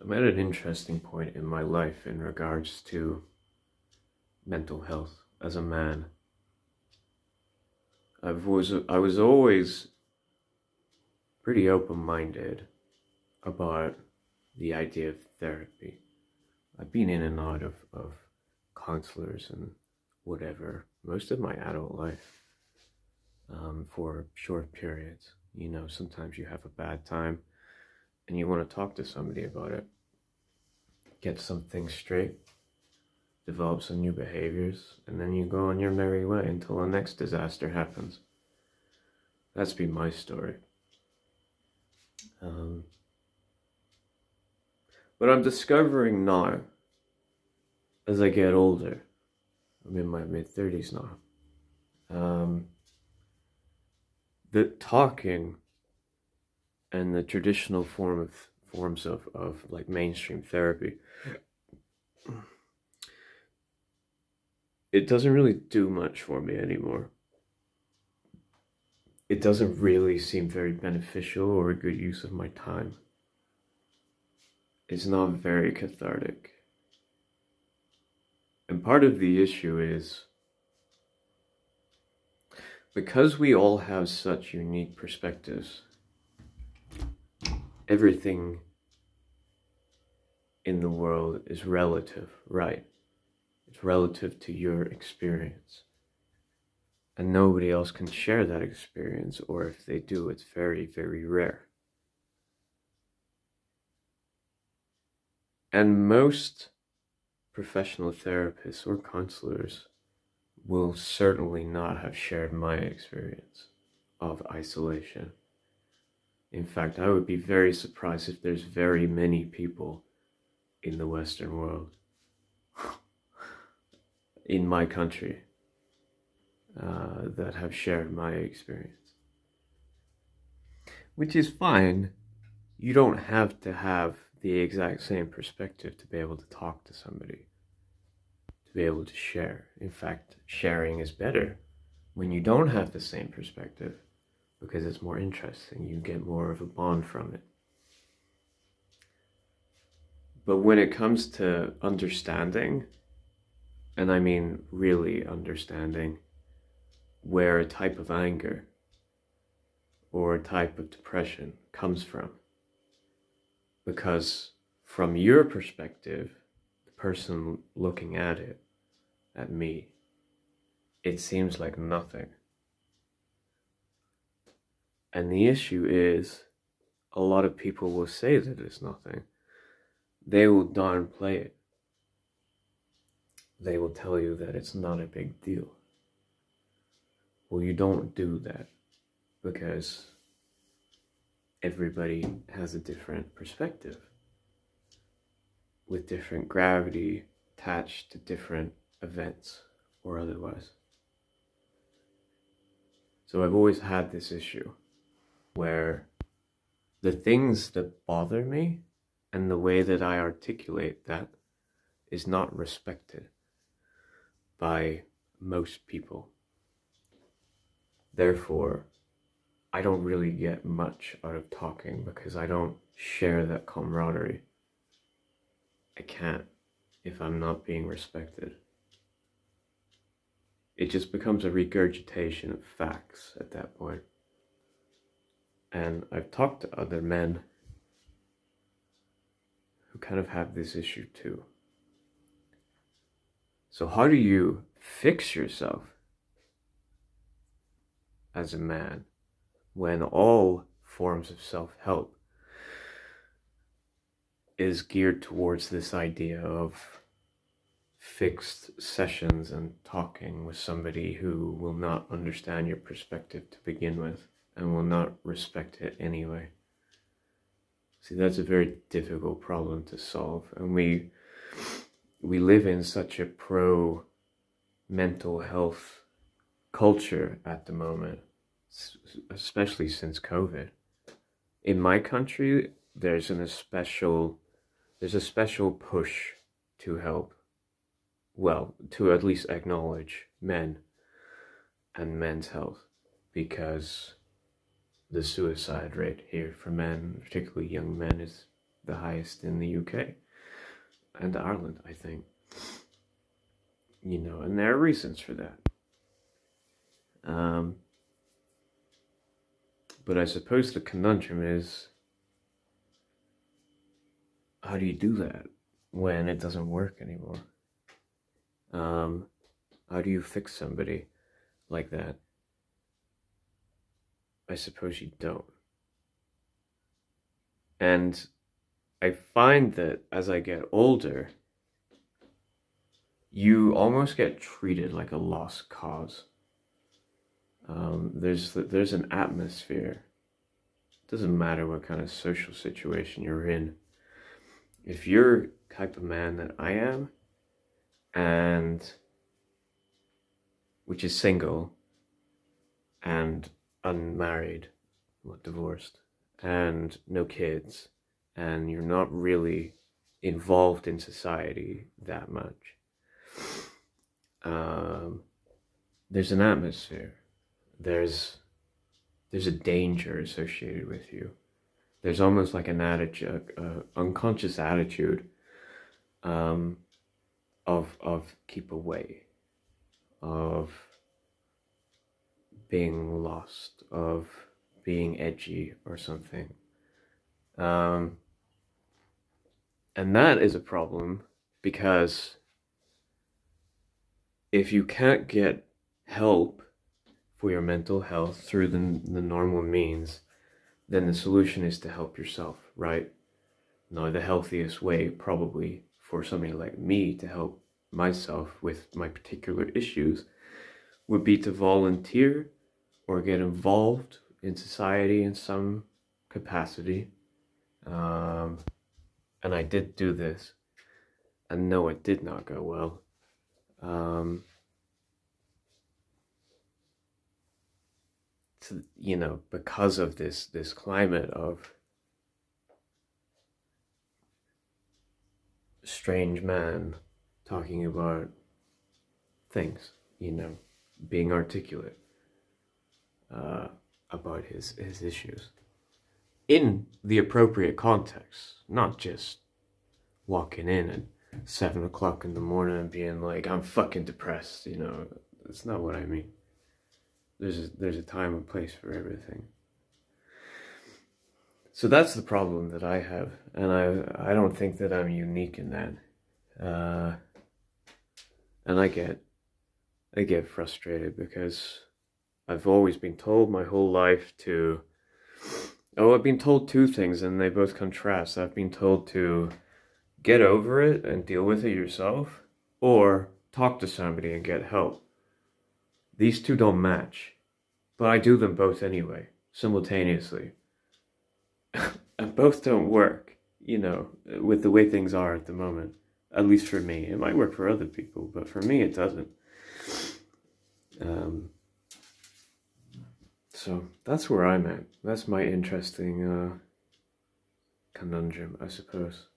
I'm at an interesting point in my life in regards to mental health as a man. I was I was always pretty open-minded about the idea of therapy. I've been in and out of, of counselors and whatever most of my adult life um, for short periods. You know, sometimes you have a bad time and you want to talk to somebody about it, get some things straight, develop some new behaviors, and then you go on your merry way until the next disaster happens. That's been my story. Um, but I'm discovering now, as I get older, I'm in my mid 30s now, um, that talking and the traditional form of forms of, of like mainstream therapy it doesn't really do much for me anymore. It doesn't really seem very beneficial or a good use of my time. It's not very cathartic. And part of the issue is because we all have such unique perspectives everything in the world is relative, right? It's relative to your experience. And nobody else can share that experience, or if they do, it's very, very rare. And most professional therapists or counselors will certainly not have shared my experience of isolation. In fact, I would be very surprised if there's very many people in the Western world, in my country, uh, that have shared my experience. Which is fine. You don't have to have the exact same perspective to be able to talk to somebody, to be able to share. In fact, sharing is better when you don't have the same perspective because it's more interesting. You get more of a bond from it. But when it comes to understanding, and I mean really understanding, where a type of anger or a type of depression comes from, because from your perspective, the person looking at it, at me, it seems like nothing. And the issue is, a lot of people will say that it's nothing. They will downplay it. They will tell you that it's not a big deal. Well, you don't do that because everybody has a different perspective with different gravity attached to different events or otherwise. So I've always had this issue where the things that bother me and the way that I articulate that is not respected by most people. Therefore, I don't really get much out of talking because I don't share that camaraderie. I can't if I'm not being respected. It just becomes a regurgitation of facts at that point. And I've talked to other men who kind of have this issue too. So, how do you fix yourself as a man when all forms of self help is geared towards this idea of fixed sessions and talking with somebody who will not understand your perspective to begin with? And will not respect it anyway. See, that's a very difficult problem to solve, and we we live in such a pro mental health culture at the moment, especially since COVID. In my country, there's an special there's a special push to help well, to at least acknowledge men and men's health because the suicide rate here for men, particularly young men, is the highest in the UK and Ireland, I think. You know, and there are reasons for that. Um, but I suppose the conundrum is how do you do that when it doesn't work anymore? Um, how do you fix somebody like that? I suppose you don't. And I find that as I get older, you almost get treated like a lost cause. Um, there's there's an atmosphere. It doesn't matter what kind of social situation you're in. If you're type of man that I am, and which is single and unmarried, not divorced, and no kids, and you're not really involved in society that much. Um, there's an atmosphere. There's there's a danger associated with you. There's almost like an attitude, uh, unconscious attitude um, of of keep away, of being lost, of being edgy or something. Um, and that is a problem because if you can't get help for your mental health through the, the normal means, then the solution is to help yourself, right? Now, the healthiest way, probably for somebody like me to help myself with my particular issues, would be to volunteer or get involved in society in some capacity. Um, and I did do this, and no, it did not go well. Um, to, you know, because of this this climate of strange man talking about things, you know, being articulate uh, about his, his issues in the appropriate context, not just walking in at seven o'clock in the morning and being like, I'm fucking depressed, you know. That's not what I mean. There's a, there's a time and place for everything. So that's the problem that I have, and I I don't think that I'm unique in that. Uh, and I get I get frustrated because I've always been told my whole life to. Oh, I've been told two things and they both contrast. I've been told to get over it and deal with it yourself, or talk to somebody and get help. These two don't match, but I do them both anyway, simultaneously. and both don't work, you know, with the way things are at the moment. At least for me. It might work for other people, but for me it doesn't. Um, so that's where I'm at. That's my interesting uh, conundrum, I suppose.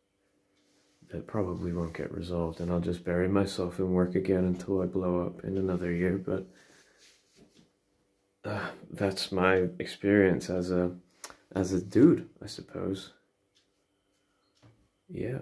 That probably won't get resolved, and I'll just bury myself in work again until I blow up in another year. But uh, that's my experience as a as a dude, I suppose. Yeah.